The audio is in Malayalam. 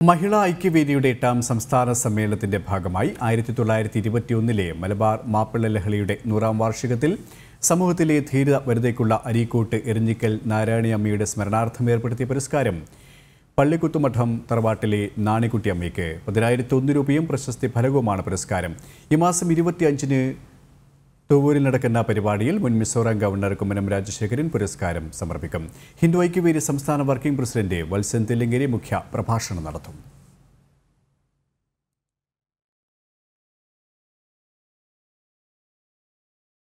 മഹിളാ ഐക്യവേദിയുടെ എട്ടാം സംസ്ഥാന സമ്മേളനത്തിന്റെ ഭാഗമായി ആയിരത്തി തൊള്ളായിരത്തി ഇരുപത്തിയൊന്നിലെ മലബാർ മാപ്പിള ലഹളയുടെ നൂറാം വാർഷികത്തിൽ സമൂഹത്തിലെ ധീര വനിതയ്ക്കുള്ള അരീക്കോട്ട് എരിഞ്ഞിക്കൽ നാരായണി അമ്മയുടെ സ്മരണാർത്ഥം ഏർപ്പെടുത്തിയ പുരസ്കാരം പള്ളിക്കുത്തുമഠം തറവാട്ടിലെ നാണിക്കുട്ടിയമ്മയ്ക്ക് പതിനായിരത്തി ഒന്ന് രൂപയും പ്രശസ്തി ഫലകവുമാണ് പുരസ്കാരം. ഈ മാസം ഇരുപത്തിയഞ്ചിന് തുവൂരിൽ നടക്കുന്ന പരിപാടിയിൽ മുൻ മിസോറാം ഗവർണർ കുമ്മനം രാജശേഖരൻ പുരസ്കാരം സമർപ്പിക്കും. ഹിന്ദു ഐക്യവേദി സംസ്ഥാന വർക്കിംഗ് പ്രസിഡന്റ് വത്സൻ തെല്ലിങ്കേരി മുഖ്യ പ്രഭാഷണം നടത്തും.